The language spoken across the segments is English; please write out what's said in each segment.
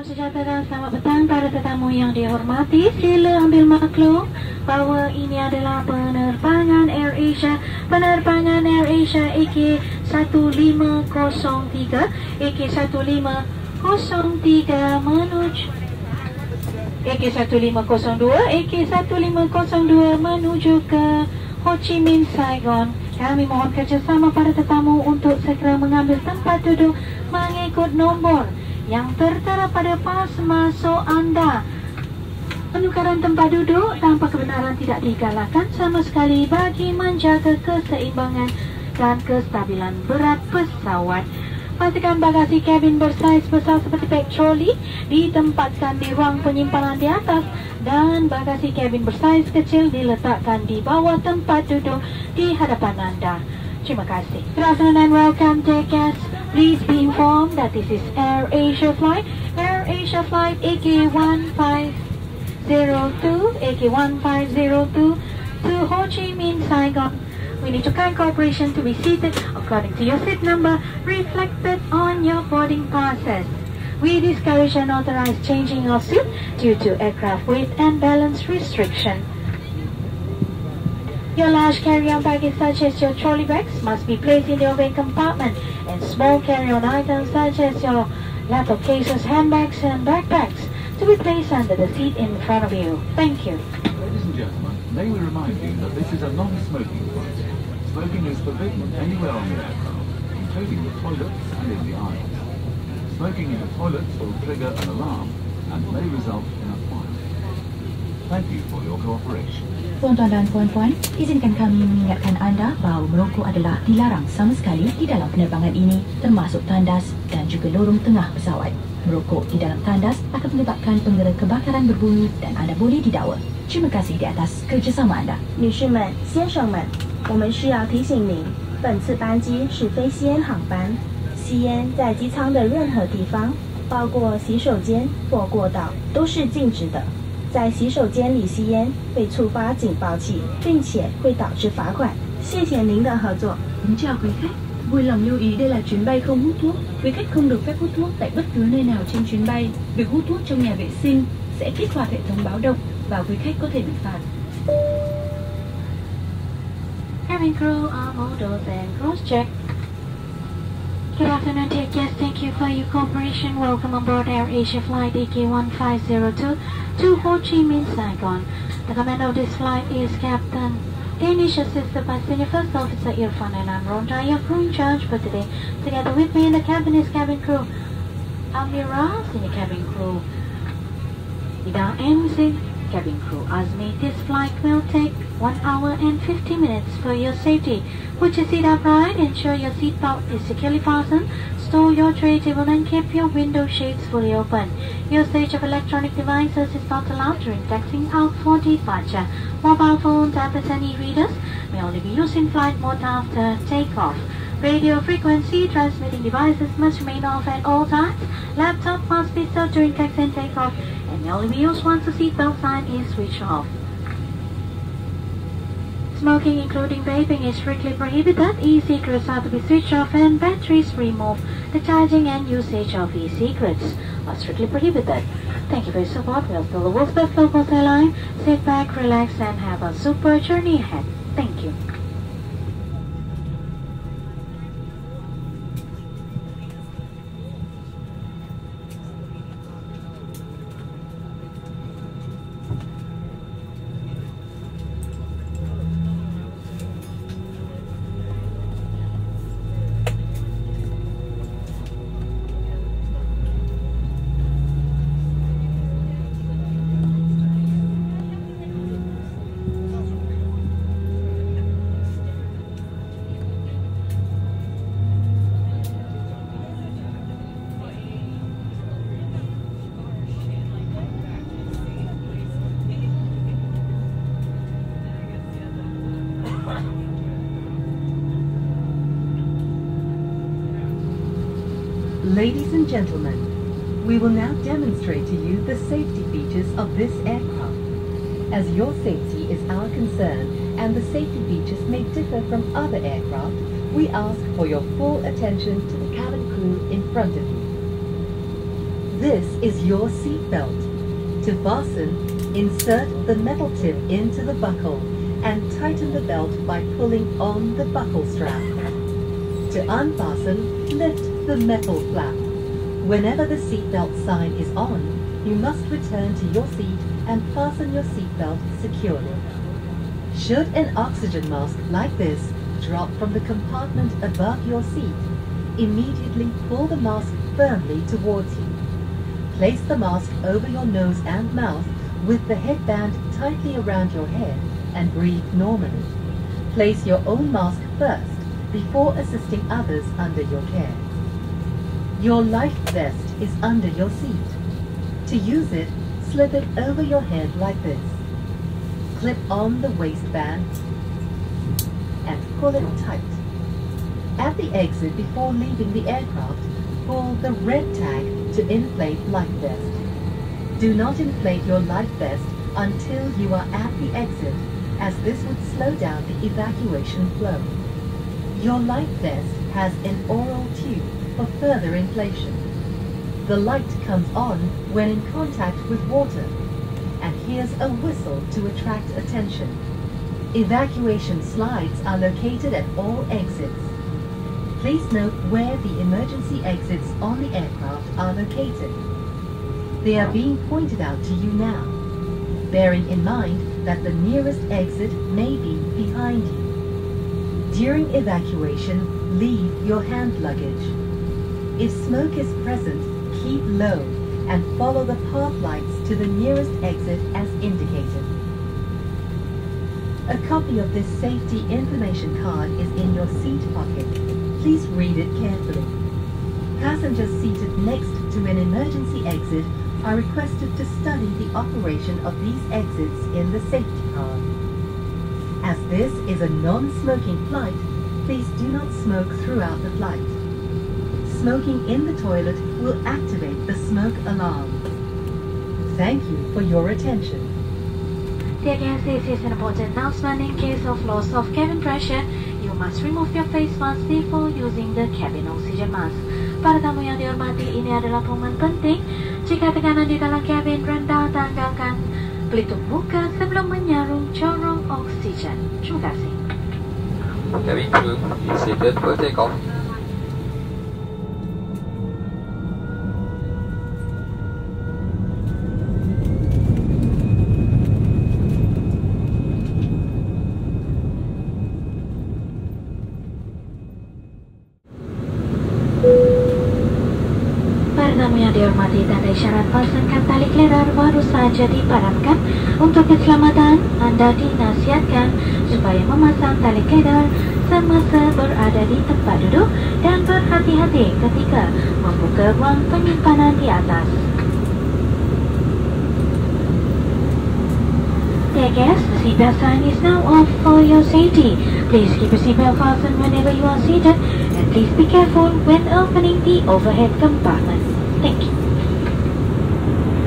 Salam sejahtera, selamat petang para tetamu yang dihormati. Sila ambil maklum bahawa ini adalah penerbangan Air Asia. Penerbangan Air Asia EK1503, EK1503 menuju EK1502, EK1502 menuju ke Ho Chi Minh, Saigon. Kami mohon kerjasama para tetamu untuk segera mengambil tempat duduk mengikut nombor yang tertera pada pas masuk anda. Penukaran tempat duduk tanpa kebenaran tidak digalakkan sama sekali bagi menjaga keseimbangan dan kestabilan berat pesawat. Pastikan bagasi kabin bersaiz besar seperti beg troli ditempatkan di ruang penyimpanan di atas dan bagasi kabin bersaiz kecil diletakkan di bawah tempat duduk di hadapan anda. Terima kasih. Good afternoon and welcome dear guests. Please be informed that this is Air Asia flight. Air Asia flight AK1502, AK1502 to Ho Chi Minh, Saigon. We need your kind cooperation to be seated according to your seat number reflected on your boarding passes. We discourage and authorize changing of seat due to aircraft weight and balance restriction. Your large carry-on baggage such as your trolley bags must be placed in the overhead compartment and small carry-on items such as your laptop cases, handbags and backpacks to be placed under the seat in front of you. Thank you. Ladies and gentlemen, may we remind you that this is a non-smoking flight. Smoking is forbidden anywhere on the aircraft, including the toilets and in the aisles. Smoking in the toilets will trigger an alarm and may result in a fine. Thank you for your cooperation. Tuan-tuan dan puan-puan, izinkan kami mengingatkan anda bahawa merokok adalah dilarang sama sekali di dalam penerbangan ini termasuk tandas dan juga lorong tengah pesawat. Merokok di dalam tandas akan menyebabkan penggera kebakaran berbunyi dan anda boleh didakwa. Terima kasih di atas kerjasama anda. 女士们、先生们，我们需要提醒您，本次班机是非吸烟航班，吸烟在机舱的任何地方，包括洗手间或过道，都是禁止的。 在洗手间里吸烟会触发警报器，并且会导致罚款。谢谢您的合作。 Kính chào quý khách, vui lòng lưu ý đây là chuyến bay không hút thuốc. Quý khách không được phép hút thuốc tại bất cứ nơi nào trên chuyến bay. Việc hút thuốc trong nhà vệ sinh sẽ kích hoạt hệ thống báo động và quý khách có thể bị phạt. Cabin crew are models and cross-check. Good afternoon, dear guests. Thank you for your cooperation. Welcome aboard Air Asia Flight EK1502 To Ho Chi Minh, Saigon. The commander of this flight is Captain Danish assisted by Senior First Officer Irfan and I'm Ronda, your crew in charge for today. Together with me in the cabin is cabin crew Amira, senior cabin crew Ida MC, cabin crew Azmi. This flight will take 1 hour and 50 minutes for your safety. Put your seat upright, ensure your seat belt is securely fastened, store your tray table and keep your window shades fully open. Usage of electronic devices is not allowed during taxiing out for departure. Mobile phones, tablets and e-readers may only be used in flight mode after takeoff. Radio frequency transmitting devices must remain off at all times. Laptop must be stowed during taxi and takeoff and may only be used once the seatbelt sign is switched off. Smoking, including vaping, is strictly prohibited. E-cigarettes are to be switched off and batteries removed. The charging and usage of e-cigarettes are strictly prohibited. Thank you for your support. We are still the world's best local airline. Sit back, relax, and have a super journey ahead. Thank you. Ladies and gentlemen, we will now demonstrate to you the safety features of this aircraft. As your safety is our concern and the safety features may differ from other aircraft, we ask for your full attention to the cabin crew in front of you. This is your seat belt. To fasten, insert the metal tip into the buckle and tighten the belt by pulling on the buckle strap. To unfasten, lift the metal flap. Whenever the seatbelt sign is on, you must return to your seat and fasten your seatbelt securely. Should an oxygen mask like this drop from the compartment above your seat, immediately pull the mask firmly towards you. Place the mask over your nose and mouth with the headband tightly around your head and breathe normally. Place your own mask first before assisting others under your care. Your life vest is under your seat. To use it, slip it over your head like this. Clip on the waistband and pull it tight. At the exit before leaving the aircraft, pull the red tag to inflate life vest. Do not inflate your life vest until you are at the exit as this would slow down the evacuation flow. Your life vest has an oral tube for further inflation. The light comes on when in contact with water and here's a whistle to attract attention. Evacuation slides are located at all exits. Please note where the emergency exits on the aircraft are located. They are being pointed out to you now, bearing in mind that the nearest exit may be behind you. During evacuation, leave your hand luggage. If smoke is present, keep low and follow the path lights to the nearest exit as indicated. A copy of this safety information card is in your seat pocket. Please read it carefully. Passengers seated next to an emergency exit are requested to study the operation of these exits in the safety card. As this is a non-smoking flight, please do not smoke throughout the flight. Smoking in the toilet will activate the smoke alarm. Thank you for your attention. Dear guests, this is an important announcement. In case of loss of cabin pressure, you must remove your face mask before using the cabin oxygen mask. Para tamu yang dihormati, ini adalah pengumuman penting. Jika tekanan di dalam kabin rendah, tanggalkan pelitup muka sebelum menyarum corong oksigen. Terima kasih. Cabin crew is seated for takeoff. Tamu yang dihormati, tanda isyarat pasangkan tali keledar baru saja dipadamkan. Untuk keselamatan, anda dinasihatkan supaya memasang tali keledar semasa berada di tempat duduk dan berhati-hati ketika membuka ruang penyimpanan di atas. Dear guests, the seatbelt sign is now off for your safety. Please keep your seatbelt fastened whenever you are seated and please be careful when opening the overhead compartment. Thank you.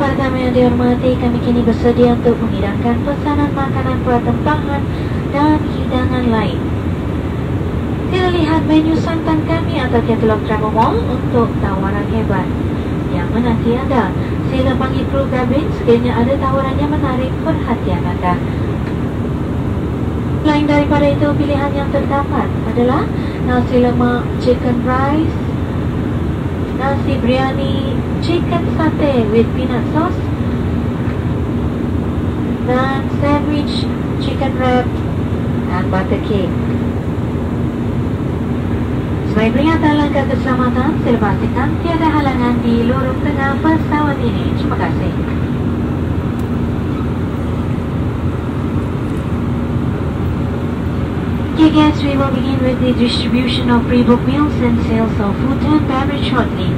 Para tamu yang dihormati, kami kini bersedia untuk menghidangkan pesanan makanan pertempangan dan hidangan lain. Sila lihat menu santan kami atau katalog Travel Mall untuk tawaran hebat yang menanti anda. Sila panggil kru kabin sekiranya ada tawaran yang menarik perhatian anda. Lain daripada itu, pilihan yang terdapat adalah nasi lemak chicken rice, nasi biryani chicken satay with peanut sauce, dan sandwich chicken wrap dan butter cake. Sebagai peringatan langkah keselamatan, sila pastikan tiada halangan di lorong tengah pesawat ini. Terima kasih. Guys, we will begin with the distribution of pre-booked meals and sales of food and beverage shortly.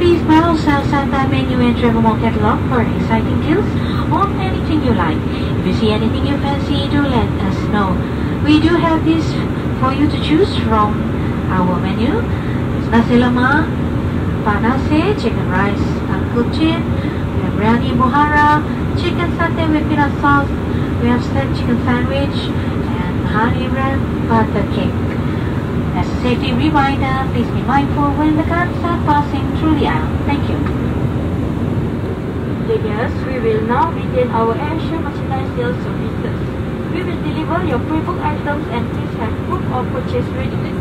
Please browse our Santan menu and travel mall catalog for exciting deals on anything you like. If you see anything you fancy, do let us know. We do have this for you to choose from our menu. Nasi lemak, panase, chicken rice, chicken, we have biryani buhara, chicken satay with peanut sauce, we have stuffed chicken sandwich, wrap butter cake. As a safety reminder, please be mindful when the cars are passing through the aisle. Thank you. guests, we will now begin our Asia merchandise sales services. We will deliver your pre-booked items and please have proof of purchase readiness.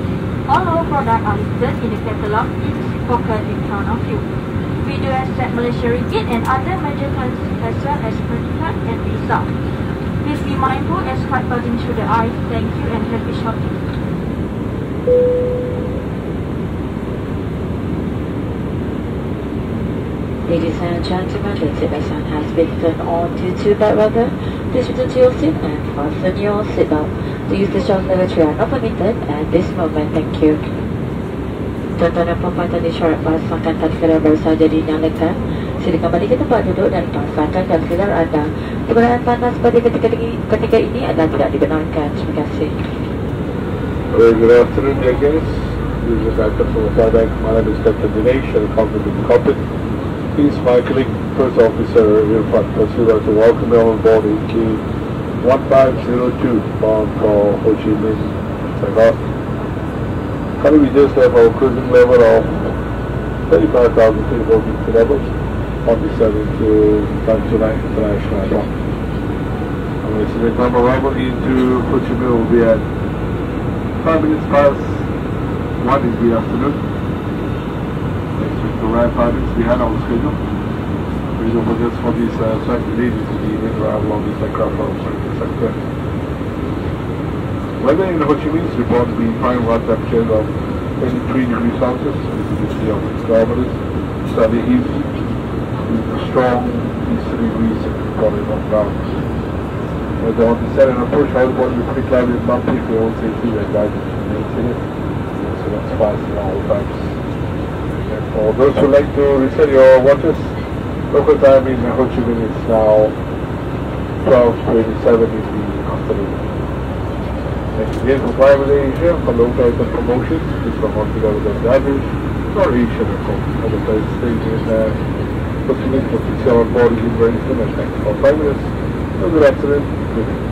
All our products are listed in the catalog in pocket in front of you. We do accept Malaysia Ringgit and other major currencies as well as credit card and Visa. Please be mindful as flight passing through the eye. Thank you and happy shopping. Ladies and gentlemen, the sign has been turned on due to bad weather. Please return to your seat and fasten your seatbelt. To use the shock lavatory are not permitted at this moment. Thank you. Tuan-tuan dan puan-puan tadi syarat pasangkan tali kedai baru saja dinyalakan. Silakan ke tempat duduk dan anda. Panas pada ketika ketika ini adalah tidak dibenarkan. Terima kasih. Well, good afternoon, dear guests. This is Dr. Sadak. My name is Dr. Dinesh. I come from the cockpit. Please, my colleague, first officer, Irfan Pasura, to welcome you on board 1502 bound for Ho Chi Minh, Saigon. Currently, we just have our cruising level of 35,340 kilometers. 47 to Tan Son Nhat International Airport. And we select our arrival into Ho Chi Minh will be at 5 minutes past 1 in the afternoon. Expect to arrive 5 minutes behind our schedule. The reason for this for this uh, site delay is the arrival of this aircraft from the sector. Weather in Ho Chi Minh is reported to be fine water temperatures of 23 degrees Celsius, visibility of 12 minutes, sunny evening with a strong easterly breeze coming from ground. Weather on the set and approach, however, will be pretty cloudy and bumpy for all safety and guidance to maintain it. So that's fast in all times. And for those who like to reset your watches, local time in Ho Chi Minh is now 12.27 in the afternoon. Thanks again for with Asia for price and promotions. From one together with the average or from other places staying in uh, Ho Chi Minh for six hour board is very soon and thanks for five minutes. Have a good afternoon. Good evening.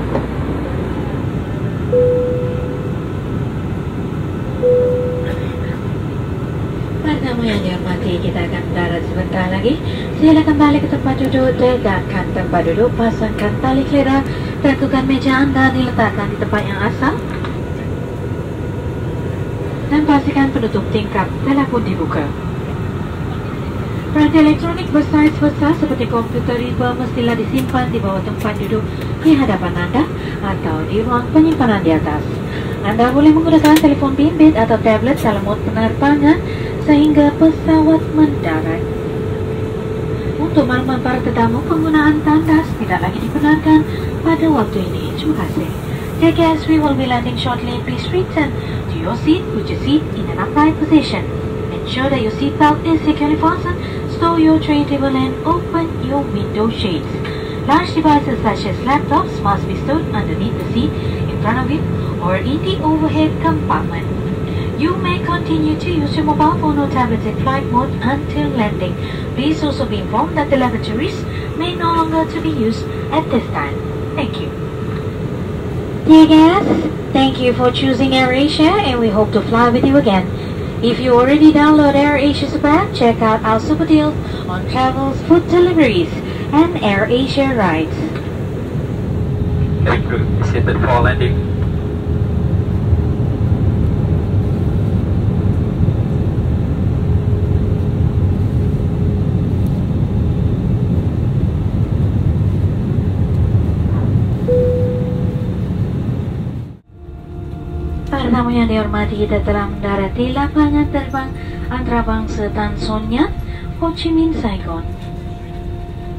Tamu yang dihormati, kita akan mendarat sebentar lagi. Sila kembali ke tempat duduk, tegakkan tempat duduk, pasangkan tali kelera, tentukan meja anda diletakkan di tempat yang asal. Dan pastikan penutup tingkap telah pun dibuka. Perangkat elektronik bersaiz besar seperti komputer riba mestilah disimpan di bawah tempat duduk di hadapan anda atau di ruang penyimpanan di atas. Anda boleh menggunakan telefon bimbit atau tablet dalam mod penerbangan sehingga pesawat mendarat. Untuk makluman para tetamu, penggunaan tandas tidak lagi dibenarkan pada waktu ini. Terima kasih. Guests, we will be landing shortly. Please return to your seat, put your seat in an upright position. Ensure that your seat belt is securely fastened, stow your tray table and open your window shades. Large devices such as laptops must be stowed underneath the seat in front of you or in the overhead compartment. You may continue to use your mobile phone or tablet in flight mode until landing. Please also be informed that the lavatories may no longer to be used at this time. Thank you. Dear guests, thank you for choosing AirAsia and we hope to fly with you again. If you already download AirAsia's app, check out our super deals on travels, food deliveries, and AirAsia rides. Very good. Seated for landing. Para tamu yang dihormati, kita telah mendarat di lapangan terbang antarabangsa Tan Son Nhat, Ho Chi Minh, Saigon.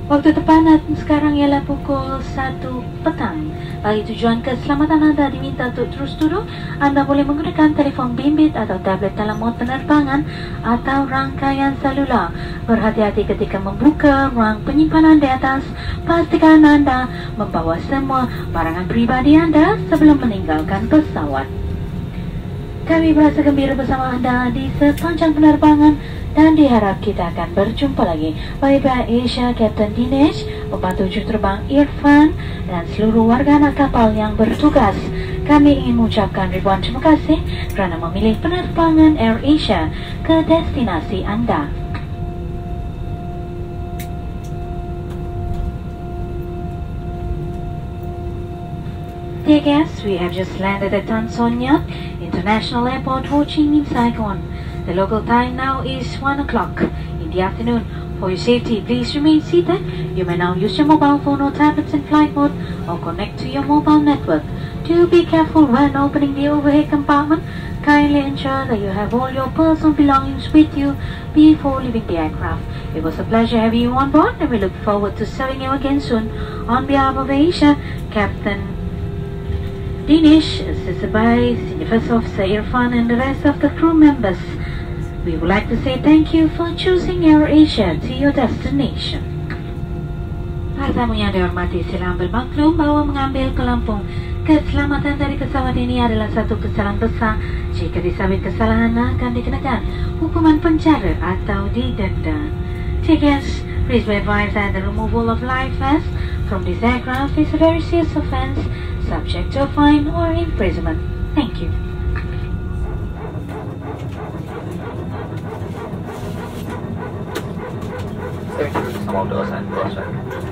Waktu tepat sekarang ialah pukul 1 petang. Bagi tujuan keselamatan anda diminta untuk terus duduk, anda boleh menggunakan telefon bimbit atau tablet dalam mod penerbangan atau rangkaian selular. Berhati-hati ketika membuka ruang penyimpanan di atas. Pastikan anda membawa semua barangan pribadi anda sebelum meninggalkan pesawat. Kami merasa gembira bersama anda di sepanjang penerbangan dan diharap kita akan berjumpa lagi. Pihak Asia, Captain Dinesh, pembantu juruterbang Irfan dan seluruh warga anak kapal yang bertugas. Kami ingin mengucapkan ribuan terima kasih kerana memilih penerbangan Air Asia ke destinasi anda. Dear guests, we have just landed at Tan Son Nhat International Airport, Ho Chi Minh, Saigon. The local time now is 1 o'clock in the afternoon. For your safety, please remain seated. You may now use your mobile phone or tablets in flight mode or connect to your mobile network. Do be careful when opening the overhead compartment. Kindly ensure that you have all your personal belongings with you before leaving the aircraft. It was a pleasure having you on board and we look forward to serving you again soon. On behalf of Asia, Captain Dinesh, assisted by Officer Irfan and the rest of the crew members, we would like to say thank you for choosing Air Asia to your destination. Para tamu yang dihormati, sila ambil maklum bahwa mengambil kelampung keselamatan dari pesawat ini adalah satu kesalahan besar. Jika disabit kesalahan akan dikenakan hukuman penjara atau didenda. Guests, please be advised that the removal of life vests from this aircraft is a very serious offense, subject to a fine or imprisonment. Thank you. Some of those and cross check.